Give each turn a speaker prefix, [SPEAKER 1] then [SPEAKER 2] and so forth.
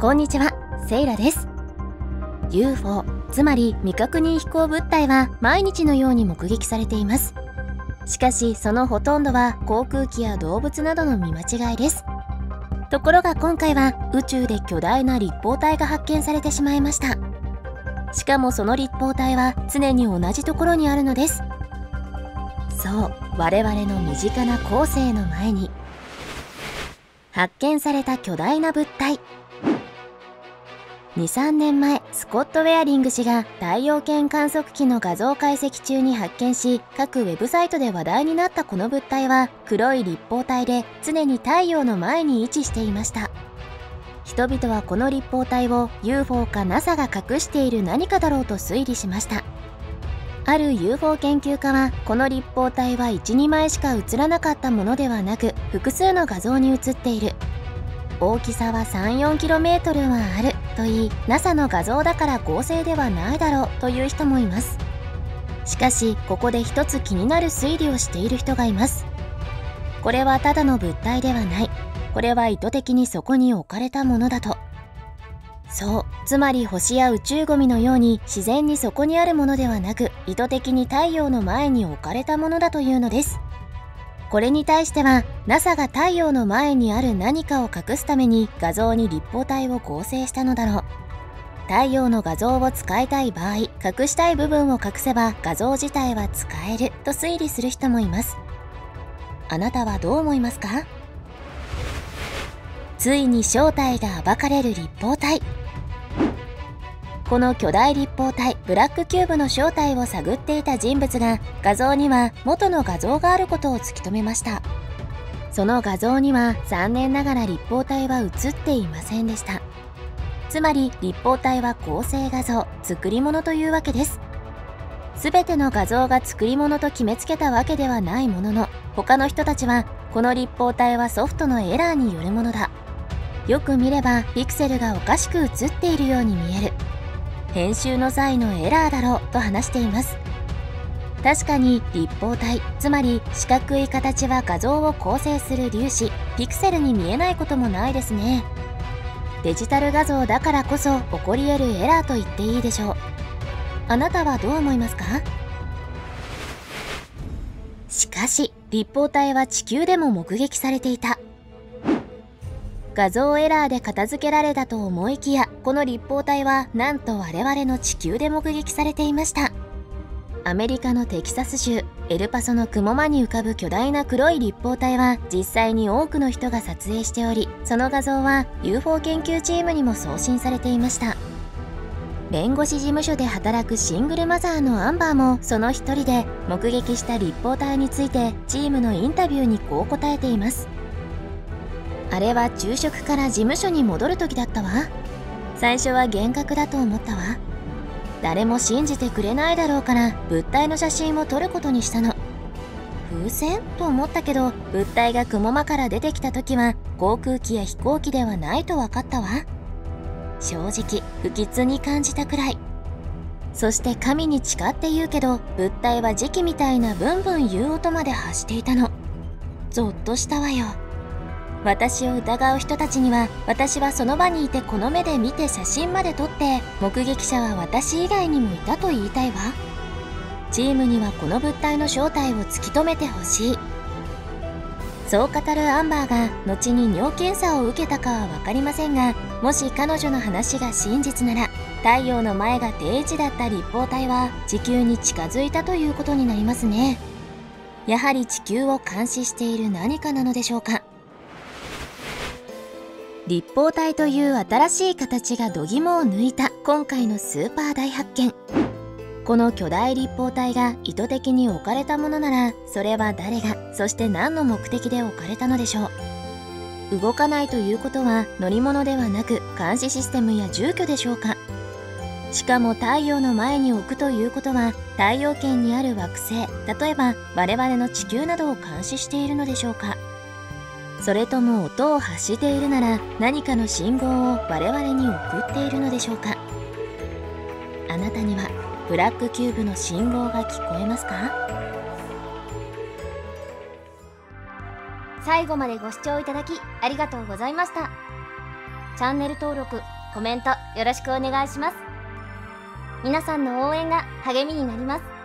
[SPEAKER 1] こんにちは、セイラです。UFO つまり未確認飛行物体は毎日のように目撃されています。しかしそのほとんどは航空機や動物などの見間違いです。ところが今回は宇宙で巨大な立方体が発見されてしまいました。しかもその立方体は常に同じところにあるのです。そう我々の身近な後世の前に発見された巨大な物体。23年前スコット・ウェアリング氏が太陽圏観測器の画像解析中に発見し各ウェブサイトで話題になったこの物体は黒い立方体で常に太陽の前に位置していました。人々はこの立方体を UFO か NASA が隠している何かだろうと推理しました。ある UFO 研究家はこの立方体は12枚しか映らなかったものではなく複数の画像に映っている。大きさは 34km はあると言い NASA の画像だから合成ではないだろうという人もいます。しかしここで一つ気になる推理をしている人がいます。これはただの物体ではない。これは意図的にそこに置かれたものだと。そう。つまり星や宇宙ゴミのように自然にそこにあるものではなく意図的に太陽の前に置かれたものだというのです。これに対しては NASA が太陽の前にある何かを隠すために画像に立方体を合成したのだろう。太陽の画像を使いたい場合隠したい部分を隠せば画像自体は使えると推理する人もいます。あなたはどう思いますか？ついに正体が暴かれる立方体。この巨大立方体ブラックキューブの正体を探っていた人物が画像には元の画像があることを突き止めました。その画像には残念ながら立方体は映っていませんでした。つまり立方体は構成画像作り物というわけです。全ての画像が作り物と決めつけたわけではないものの他の人たちはこの立方体はソフトのエラーによるものだ。よく見ればピクセルがおかしく映っているように見える。編集の際のエラーだろうと話しています。確かに立方体つまり四角い形は画像を構成する粒子ピクセルに見えないこともないですね。デジタル画像だからこそ起こり得るエラーと言っていいでしょう。あなたはどう思いますか？しかし立方体は地球でも目撃されていた。画像エラーで片付けられたと思いきやこの立方体はなんと我々の地球で目撃されていました。アメリカのテキサス州エルパソの雲間に浮かぶ巨大な黒い立方体は実際に多くの人が撮影しておりその画像は UFO 研究チームにも送信されていました。弁護士事務所で働くシングルマザーのアンバーもその一人で目撃した立方体についてチームのインタビューにこう答えています。あれは昼食から事務所に戻る時だったわ。最初は幻覚だと思ったわ。誰も信じてくれないだろうから物体の写真を撮ることにしたの。風船？と思ったけど物体が雲間から出てきた時は航空機や飛行機ではないと分かったわ。正直不吉に感じたくらい。そして神に誓って言うけど物体は磁気みたいなブンブン言う音まで発していたの。ゾッとしたわよ。私を疑う人たちには私はその場にいてこの目で見て写真まで撮って目撃者は私以外にもいたと言いたいわ。チームにはこの物体の正体を突き止めてほしい。そう語るアンバーが後に尿検査を受けたかは分かりませんがもし彼女の話が真実なら太陽の前が定位置だった立方体は地球に近づいたということになりますね。やはり地球を監視している何かなのでしょうか。立方体という新しい形が度肝を抜いた今回のスーパー大発見。この巨大立方体が意図的に置かれたものならそれは誰がそして何の目的で置かれたのでしょう。動かないということは乗り物ではなく監視システムや住居でしょうか。しかも太陽の前に置くということは太陽圏にある惑星例えば我々の地球などを監視しているのでしょうか。それとも音を発しているなら何かの信号を我々に送っているのでしょうか？あなたにはブラックキューブの信号が聞こえますか？
[SPEAKER 2] 最後までご視聴いただきありがとうございました
[SPEAKER 1] チャンネル登録、コメントよろしくお願いします。皆さんの応援が励みになります。